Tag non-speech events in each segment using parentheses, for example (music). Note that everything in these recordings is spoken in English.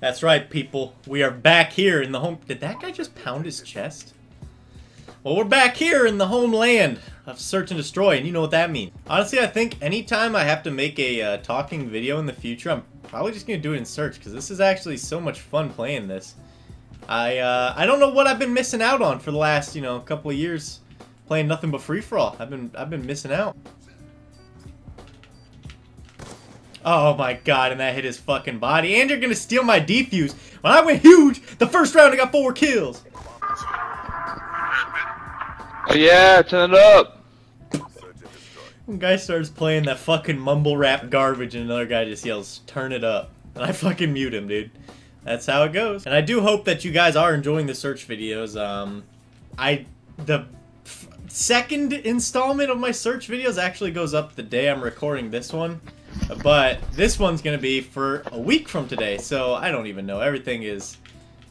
That's right, people. We are back here in the home. Did that guy just pound his chest? Well, we're back here in the homeland of search and destroy, and you know what that means. Honestly, I think anytime I have to make a uh, talking video in the future, I'm probably just gonna do it in search because this is actually so much fun playing this. I uh, I don't know what I've been missing out on for the last you know couple of years playing nothing but free for all. I've been I've been missing out. Oh my god, and that hit his fucking body. And you're gonna steal my defuse. When I went huge, the first round I got four kills. Oh yeah, turn it up. One guy starts playing that fucking mumble rap garbage and another guy just yells, turn it up. And I fucking mute him, dude. That's how it goes. And I do hope that you guys are enjoying the search videos. Um, I, the second installment of my search videos actually goes up the day I'm recording this one. But this one's gonna be for a week from today, so I don't even know. Everything is,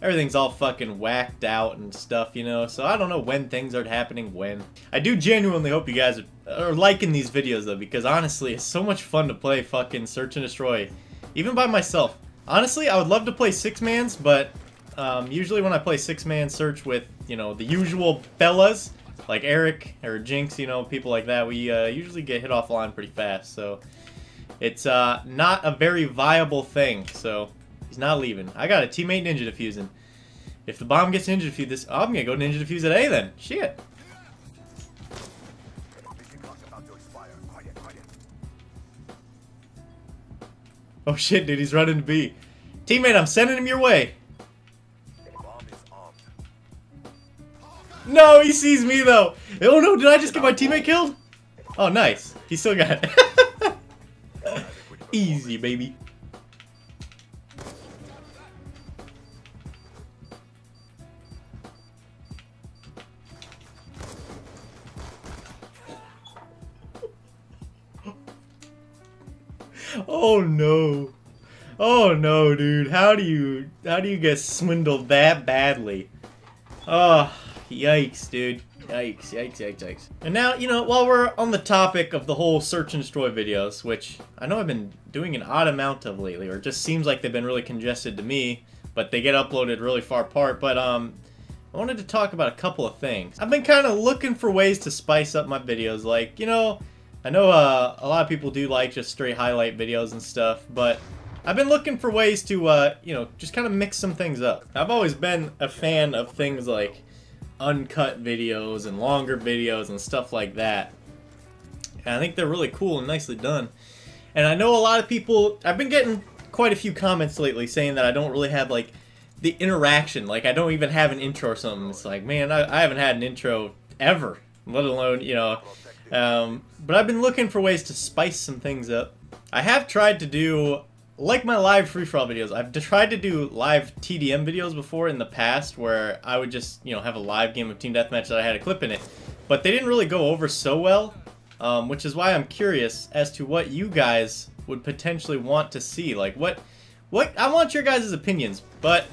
everything's all fucking whacked out and stuff, you know. So I don't know when things are happening when. I do genuinely hope you guys are, liking these videos though, because honestly, it's so much fun to play fucking Search and Destroy, even by myself. Honestly, I would love to play six mans, but um, usually when I play six man search with you know the usual fellas like Eric or Jinx, you know people like that, we uh, usually get hit offline pretty fast. So. It's uh, not a very viable thing, so he's not leaving. I got a teammate ninja defusing. If the bomb gets ninja defused, this oh, I'm gonna go ninja defuse at A then. Shit. Oh shit, dude, he's running to B. Teammate, I'm sending him your way. No, he sees me though. Oh no, did I just get my teammate killed? Oh, nice. He still got it. (laughs) Easy, baby. oh no. Oh no, dude. How do you how do you get swindled that badly? Oh, yikes, dude. Yikes, yikes, yikes, yikes. And now, you know, while we're on the topic of the whole search and destroy videos, which I know I've been doing an odd amount of lately, or just seems like they've been really congested to me, but they get uploaded really far apart, but um, I wanted to talk about a couple of things. I've been kind of looking for ways to spice up my videos, like, you know, I know uh, a lot of people do like just straight highlight videos and stuff, but I've been looking for ways to, uh, you know, just kind of mix some things up. I've always been a fan of things like uncut videos and longer videos and stuff like that. And I think they're really cool and nicely done. And I know a lot of people, I've been getting quite a few comments lately saying that I don't really have like the interaction. Like I don't even have an intro or something. It's like, man, I, I haven't had an intro ever, let alone, you know. Um, but I've been looking for ways to spice some things up. I have tried to do like my live free-for-all videos, I've tried to do live TDM videos before in the past where I would just, you know, have a live game of Team Deathmatch that I had a clip in it. But they didn't really go over so well, um, which is why I'm curious as to what you guys would potentially want to see. Like, what, what, I want your guys' opinions, but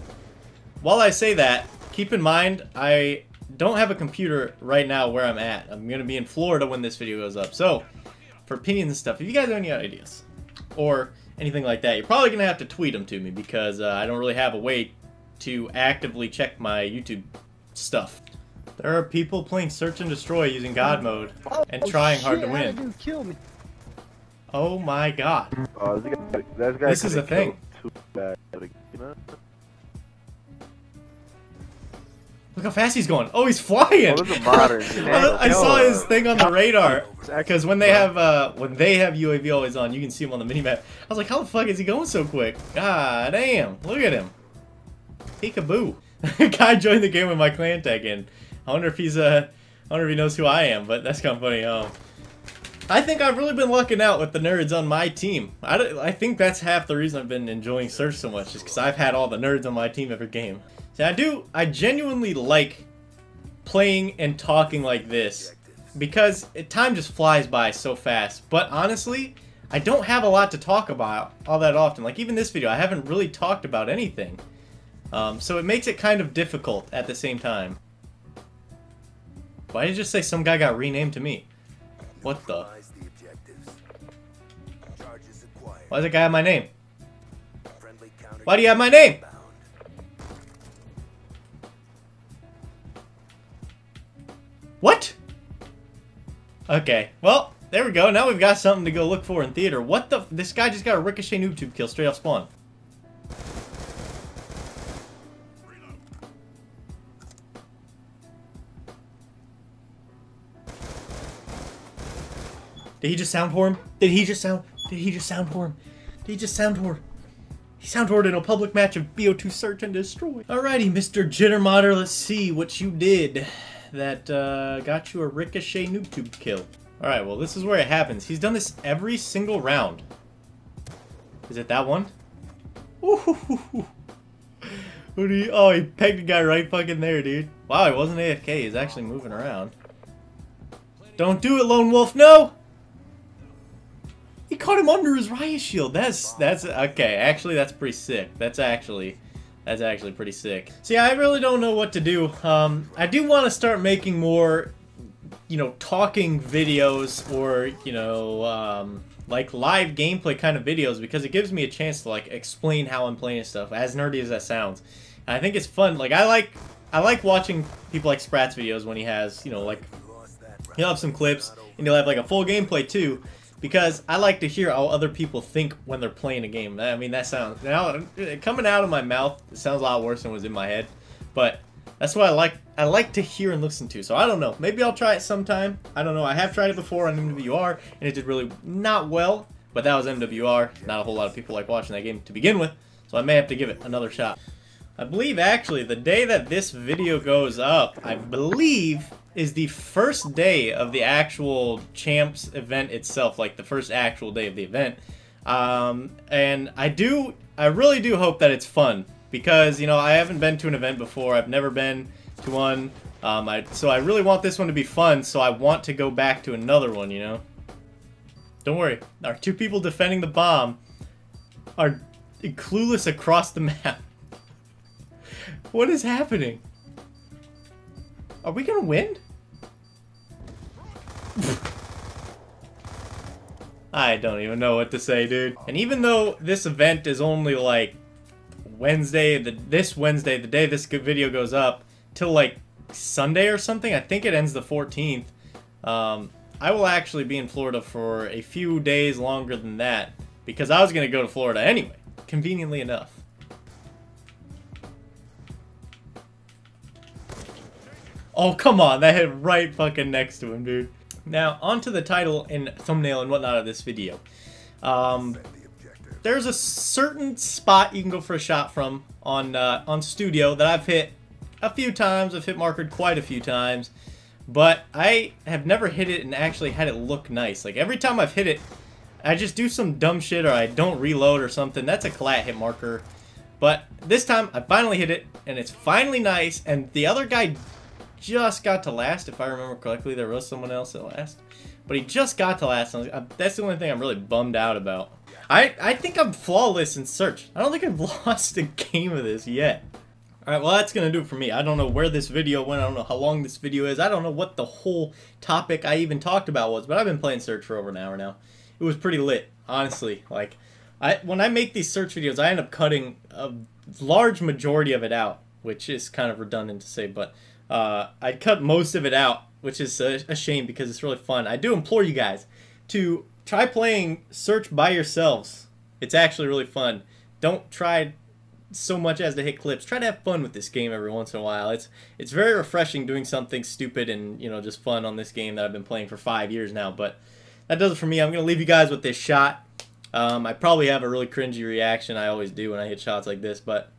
while I say that, keep in mind, I don't have a computer right now where I'm at. I'm going to be in Florida when this video goes up. So, for opinions and stuff, if you guys have any ideas, or anything like that, you're probably going to have to tweet them to me because uh, I don't really have a way to actively check my YouTube stuff. There are people playing Search and Destroy using God mode and oh, trying shit, hard to win. Dude, kill me. Oh my god. Oh, this guy, this guy This is a could've thing. Look how fast he's going. Oh, he's flying! Modern. (laughs) I, I saw his thing on the radar (laughs) because when they have uh, when they have UAV always on, you can see him on the minimap. I was like, how the fuck is he going so quick? God damn! Look at him. Peekaboo. A (laughs) guy joined the game with my clan tag in. I wonder if he's uh, I wonder if he knows who I am. But that's kind of funny. Um, I think I've really been lucking out with the nerds on my team. I, I think that's half the reason I've been enjoying Search so much, is because I've had all the nerds on my team every game. See, I do, I genuinely like playing and talking like this, because it, time just flies by so fast. But honestly, I don't have a lot to talk about all that often. Like even this video, I haven't really talked about anything. Um, so it makes it kind of difficult at the same time. Why did you just say some guy got renamed to me? What the? Why does that guy have my name? Why do you have my name? Okay, well, there we go. Now we've got something to go look for in theater. What the? This guy just got a ricochet noob tube kill straight off spawn. Did he just sound for him? Did he just sound? Did he just sound for him? Did he just sound for? He sound it in a public match of BO2 Search and Destroy. Alrighty, Mr. Jittermodder, let's see what you did that uh, got you a Ricochet Noob Tube kill. Alright, well this is where it happens. He's done this every single round. Is it that one? Ooh. (laughs) What do you, oh, he pegged a guy right fucking there, dude. Wow, he wasn't AFK. He's actually moving around. Don't do it, Lone Wolf. No! He caught him under his riot shield. That's that's okay. Actually, that's pretty sick. That's actually that's actually pretty sick. See, I really don't know what to do. Um, I do want to start making more, you know, talking videos or you know, um, like live gameplay kind of videos because it gives me a chance to like explain how I'm playing stuff. As nerdy as that sounds, and I think it's fun. Like I like I like watching people like Sprat's videos when he has you know like he'll have some clips and he'll have like a full gameplay too because I like to hear how other people think when they're playing a game. I mean, that sounds now coming out of my mouth. It sounds a lot worse than was in my head, but that's what I like. I like to hear and listen to. So I don't know. Maybe I'll try it sometime. I don't know. I have tried it before on MWR, and it did really not well. But that was MWR. Not a whole lot of people like watching that game to begin with, so I may have to give it another shot. I believe actually the day that this video goes up, I believe is the first day of the actual champs event itself, like the first actual day of the event. Um, and I do, I really do hope that it's fun because you know I haven't been to an event before. I've never been to one. Um, I, so I really want this one to be fun. So I want to go back to another one. You know. Don't worry. Our two people defending the bomb are clueless across the map. What is happening? Are we gonna win? I don't even know what to say, dude. And even though this event is only like Wednesday, the this Wednesday, the day this video goes up, till like Sunday or something, I think it ends the 14th. Um, I will actually be in Florida for a few days longer than that because I was going to go to Florida anyway, conveniently enough. Oh, come on. That hit right fucking next to him, dude. Now, onto the title and thumbnail and whatnot of this video. Um, there's a certain spot you can go for a shot from on uh, on Studio that I've hit a few times. I've hit markered quite a few times. But I have never hit it and actually had it look nice. Like, every time I've hit it, I just do some dumb shit or I don't reload or something. That's a collat hit marker. But this time, I finally hit it, and it's finally nice, and the other guy just got to last, if I remember correctly. There was someone else at last. But he just got to last. Uh, that's the only thing I'm really bummed out about. I, I think I'm flawless in search. I don't think I've (laughs) lost a game of this yet. Alright, well that's going to do it for me. I don't know where this video went. I don't know how long this video is. I don't know what the whole topic I even talked about was. But I've been playing Search for over an hour now. It was pretty lit, honestly. Like, I when I make these search videos, I end up cutting a large majority of it out. Which is kind of redundant to say, but uh, I cut most of it out, which is a, a shame because it's really fun. I do implore you guys to try playing Search by yourselves. It's actually really fun. Don't try so much as to hit clips. Try to have fun with this game every once in a while. It's it's very refreshing doing something stupid and you know just fun on this game that I've been playing for five years now. But that does it for me. I'm gonna leave you guys with this shot. Um, I probably have a really cringy reaction. I always do when I hit shots like this, but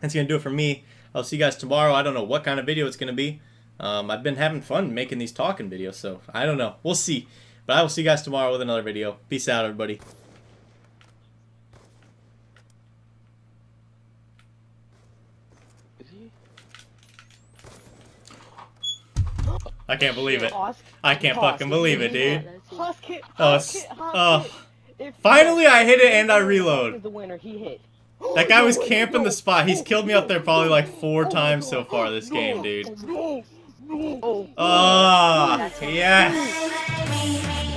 that's gonna do it for me. I'll see you guys tomorrow. I don't know what kind of video it's going to be. Um, I've been having fun making these talking videos, so I don't know. We'll see. But I will see you guys tomorrow with another video. Peace out, everybody. I can't believe it. I can't fucking believe it, dude. Oh, oh. Finally, I hit it and I reload. (gasps) That guy was camping the spot. He's killed me up there probably like four times so far this game, dude. Ah, oh, yes.